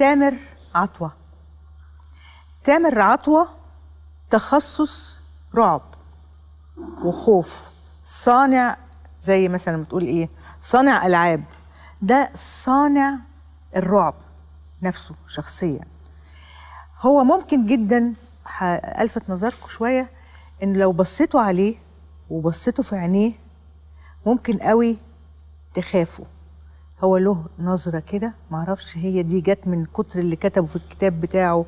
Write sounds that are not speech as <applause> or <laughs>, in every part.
تامر عطوة. تامر عطوة تخصص رعب وخوف صانع زي مثلا بتقول إيه صانع ألعاب. ده صانع الرعب نفسه شخصيا. هو ممكن جدا ألفت نظركم شوية إن لو بصيتوا عليه وبصيتوا في عينيه ممكن قوي تخافوا. هو له نظرة كده؟ معرفش هي دي جت من كتر اللي كتبه في الكتاب بتاعه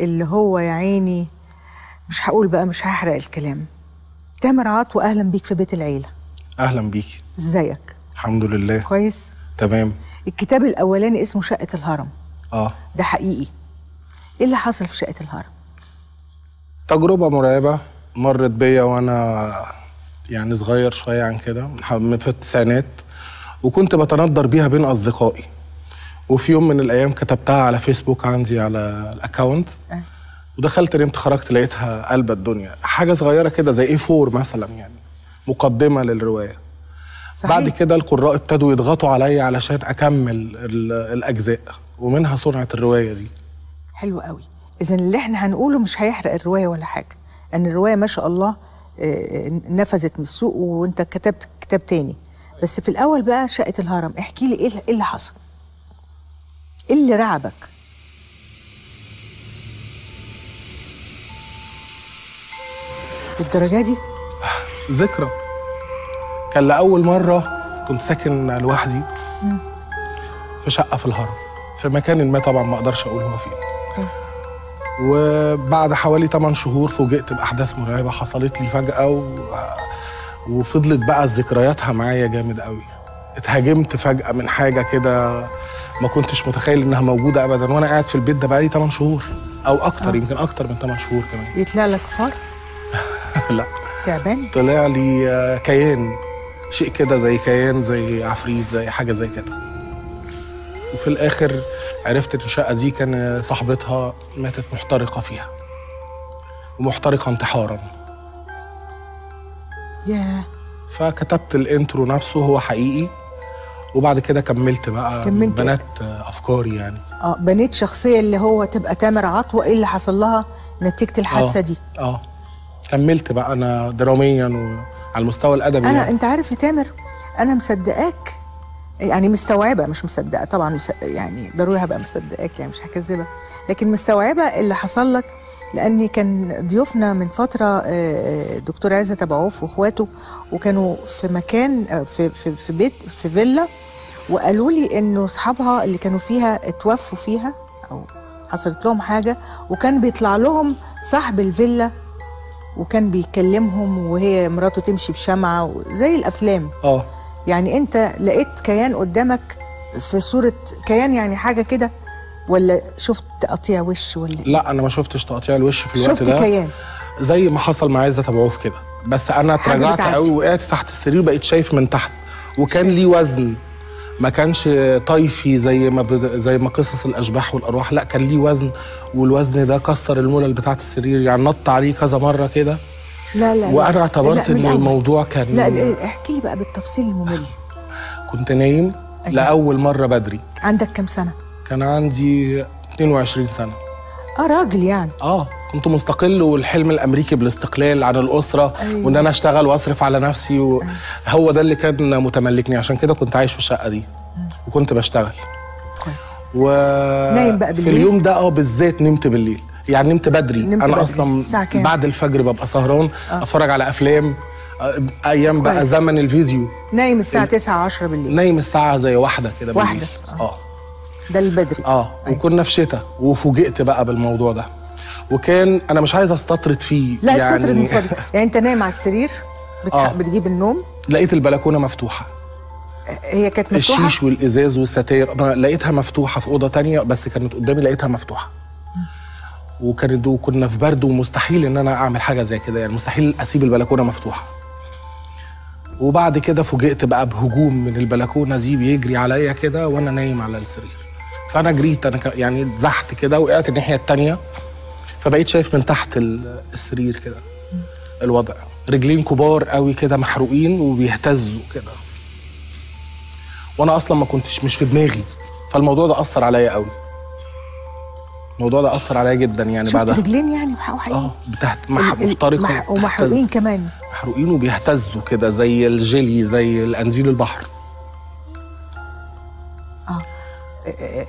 اللي هو يا عيني مش هقول بقى مش هحرق الكلام. تامر عطوة أهلا بيك في بيت العيلة. أهلا بيكي إزيك؟ الحمد لله. كويس؟ تمام. الكتاب الأولاني اسمه شقة الهرم. آه. ده حقيقي. إيه اللي حصل في شقة الهرم؟ تجربة مرعبة. مرت بيا وأنا يعني صغير شوية عن كده في التسعينات. وكنت بتندر بيها بين أصدقائي. وفي يوم من الأيام كتبتها على فيسبوك عندي على ال account آه. ودخلت نمت خرجت لقيتها قلب الدنيا. حاجة صغيرة كده زي A4 مثلا يعني مقدمة للرواية. صحيح. بعد كده القراء ابتدوا يضغطوا عليا علشان أكمل ال- الأجزاء ومنها صنعة الرواية دي. حلو قوي. اذا اللي إحنا هنقوله مش هيحرق الرواية ولا حاجة ان الرواية ما شاء الله آه، نفذت من السوق وأنت كتبت كتاب تاني. بس في الأول بقى شقة الهرم. احكي لي إيه إيه اللي حصل؟ إيه اللي رعبك؟ الدرجة دي؟ ذكرى. كان لأول مرة كنت ساكن لوحدي في شقة في الهرم. في مكان ما طبعا ما أقدرش أقول هو فين. أيوة. وبعد حوالي 8 شهور فوجئت بأحداث مرعبة حصلت لي فجأة و... وفضلت بقى ذكرياتها معايا جامد قوي. اتهاجمت فجأة من حاجة كده ما كنتش متخيل إنها موجودة ابدا وأنا قاعد في البيت ده بقالي 8 شهور أو أكتر آه. يمكن أكتر من 8 شهور كمان. <laughs> يطلع لك فار <laughs> لا. تعبان؟ طلع لي آه، كيان. شيء كده زي كيان زي عفريت زي حاجة زي كده. وفي الآخر عرفت إن الشقة دي كان صاحبتها ماتت محترقة فيها. ومحترقة انتحارا. ياه فكتبت ال intro نفسه هو حقيقي وبعد كده كملت بقى كملت. بنات آه، افكاري يعني آه بنيت شخصية اللي هو تبقى تامر عطوة إيه اللي حصل لها نتيجة الحادثة آه. دي آه كملت بقى أنا دراميا وعلى المستوى الأدبي أنا يعني. أنت عارف يا تامر أنا مصدقاك يعني مستوعبة مش مصدقة طبعا مس- يعني ضروري هبقى مصدقاك يعني مش هكذبك لكن مستوعبة اللي حصل لك لأني كان ضيوفنا من فترة آه، آه، دكتور عزت ابو عوف وإخواته وكانوا في مكان آه، في في في بيت في فيلا وقالوا لي إنه أصحابها اللي كانوا فيها اتوفوا فيها أو حصلت لهم حاجة وكان بيطلع لهم صاحب الفيلا وكان بيكلمهم وهي مراته تمشي بشمعة زي الأفلام. آه. يعني أنت لقيت كيان قدامك في صورة كيان يعني حاجة كده ولا شفت قطيع وش ولا إيه؟ لا أنا ما شفتش تقطيع الوش في الوقت شفت ده كيان زي ما حصل مع عزت ابو عوف كده بس أنا اتراجعت. قوي وقعت تحت السرير بقيت شايف من تحت وكان ليه وزن ما كانش طيفي زي ما بد... زي ما قصص الأشباح والأرواح لا كان ليه وزن والوزن ده كسر الملل بتاعت السرير يعني نط عليه كذا مرة كده لا لا. وأنا اعتبرت إن. الموضوع كان لا احكي لي بقى بالتفصيل الممل كنت نايم أيوة. لأول مرة بدري عندك كم سنة؟ كان عندي 22 سنة آه راجل يعني آه كنت مستقل والحلم الأمريكي بالاستقلال عن الأسرة أيوة. وإن أنا أشتغل وأصرف على نفسي وهو ده اللي كان متملكني عشان كده كنت عايش في الشقة دي وكنت بشتغل كويس و نايم بقى في بالليل؟ اليوم ده آه بالذات نمت بالليل يعني نمت بدري نمت أنا بدري. أصلا؟ بعد الفجر ببقى سهران آه. أتفرج على أفلام آه، أيام بقى كويس. زمن الفيديو نايم الساعة 9 10 بالليل نايم الساعة زي واحدة كده بالليل. واحدة. آه. آه ده البدري. آه أيوة. وكنا في شتاء وفوجئت بقى بالموضوع ده. وكان أنا مش عايز أستطرد فيه لا يعني. استطرد من فضلك. <laughs> يعني أنت نايم على السرير بتح... آه. بتجيب النوم. لقيت البلكونة مفتوحة. هي كانت مفتوحة؟ الشيش والإزاز والستاير لقيتها مفتوحة في أوضة تانية بس كانت قدامي لقيتها مفتوحة. وكانت وكنا في برد ومستحيل إن أنا أعمل حاجة زي كده يعني مستحيل أسيب البلكونة مفتوحة. وبعد كده فوجئت بقى بهجوم من البلكونة دي بيجري عليا كده وأنا نايم على السرير. فانا جريت أنا يعني اتزحت كده وقعت الناحية التانية فبقيت شايف من تحت ال- السرير كده الوضع. رجلين كبار قوي كده محروقين وبيهتزوا كده. وأنا أصلا ما كنتش مش في دماغي. فالموضوع ده أثر عليا قوي. الموضوع ده أثر عليا جدا يعني شفت بعدها. رجلين يعني؟ وح- وحقيقي. آه بتحت محترقه مح- ومحروقين كمان. محروقين وبيهتزوا كده زي الجيلي زي الأنزيل البحر.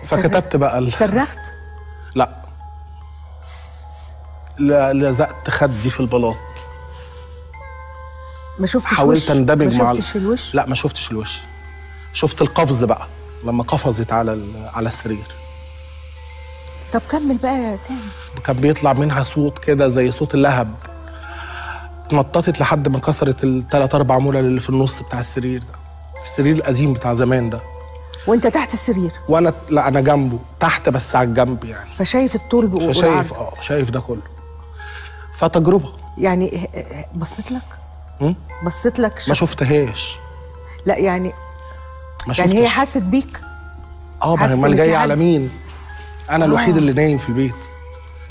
فكتبت بقى ال... صرخت لا. لا لزقت خدي في البلاط. ما شفتش حاولت وش أندمج ما مع ال- شفتش الوش؟ لا ما شفتش الوش. شفت القفز بقى لما قفزت على ال... على السرير. طب كمل بقى تاني. كان بيطلع منها صوت كده زي صوت اللهب. اتنططت لحد ما كسرت الثلاث أربع مولل اللي في النص بتاع السرير ده. السرير القديم بتاع زمان ده. وانت تحت السرير. وأنا لا أنا جنبه تحت بس على الجنب يعني. فشايف الطول ب- والعرض. فشايف آه شايف ده كله. فتجربة. يعني اه- اه- بصيت لك? بصيت لك ما شف... شفتهاش. لا يعني ما يعني هي. حست بيك؟ آه ما امال جاية؟ على مين؟ أنا الوحيد آه. اللي نايم في البيت.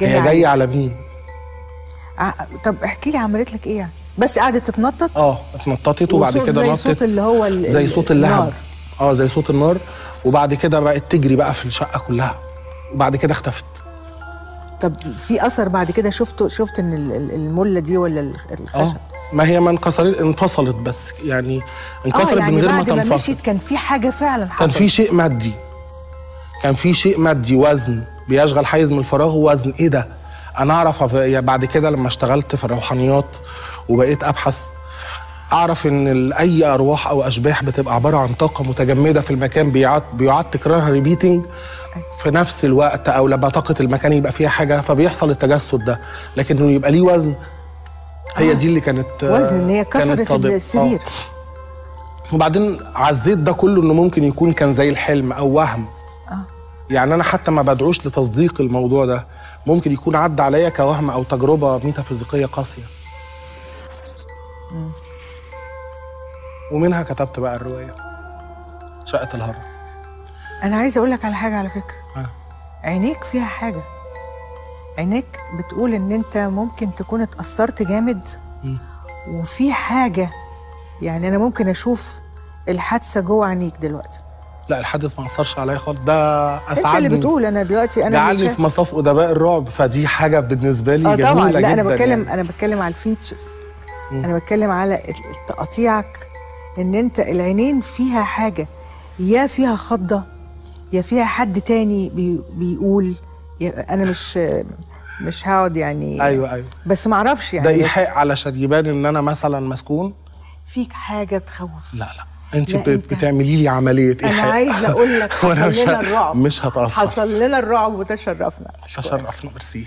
جاية هي. جاية على مين؟ ع- طب احكي لي عملت لك إيه يعني؟ بس قعدت تتنطط؟ آه اتنططت وبعد كده زي نطت صوت اللي هو ال- زي صوت اللهب. آه زي صوت النار. وبعد كده بقت تجري بقى في الشقة كلها. وبعد كده اختفت. طب في أثر بعد كده شفته شفت إن ال- ال- المله دي ولا آه. الخشب؟ ما هي ما انكسرت انفصلت بس يعني انكسرت آه يعني من غير ما بعد ما تنفصل. مشيت كان في حاجة فعلا كان حصلت. في شيء مادي. كان في شيء مادي وزن. بيشغل حيز من الفراغ ووزن. إيه ده؟ أنا أعرف بعد كده لما اشتغلت في الروحانيات وبقيت أبحث أعرف إن أي أرواح أو أشباح بتبقى عبارة عن طاقة متجمدة في المكان بيعاد بيعاد تكرارها ريبيتنج في نفس الوقت أو لما طاقة المكان يبقى فيها حاجة فبيحصل التجسد ده. لكن إنه يبقى ليه وزن هي دي اللي كانت وزن إن هي كسرت. السرير. آه. وبعدين عزيت ده كله إنه ممكن يكون كان زي الحلم أو وهم. آه. يعني أنا حتى ما بدعوش لتصديق الموضوع ده. ممكن يكون عدى عليا كوهم أو تجربة ميتافيزيقية قاسية. ومنها كتبت بقى الرواية. شقة الهرم. أنا عايزه أقول لك على حاجة على فكرة. آه. عينيك فيها حاجة. عينيك بتقول إن أنت ممكن تكون اتأثرت جامد مم. وفي حاجة. يعني أنا ممكن أشوف الحادثة جوه عينيك دلوقتي. لا الحادث ما أثرش عليا خالص. ده أنت أسعدني. اللي بتقول أنا دلوقتي أنا جعلني في مصاف أدباء الرعب. فدي حاجة بالنسبة لي آه جميلة طبعا لا أنا بتكلم يعني. أنا بتكلم على ال features. أنا بتكلم على تقاطيعك إن أنت العينين فيها حاجة يا فيها خضة يا فيها حد تاني بي بيقول أنا مش مش هقعد يعني أيوه أيوه. بس ما أعرفش يعني ده ايحاء علشان يبان إن أنا مثلا مسكون؟ فيك حاجة تخوف. لا لا. أنت بتعملي لي عملية أنا إيحاء. عايزة أقول لك <laughs> حصل لنا الرعب. مش هتأثر. حصل لنا الرعب وتشرفنا. تشرفنا. ميرسي.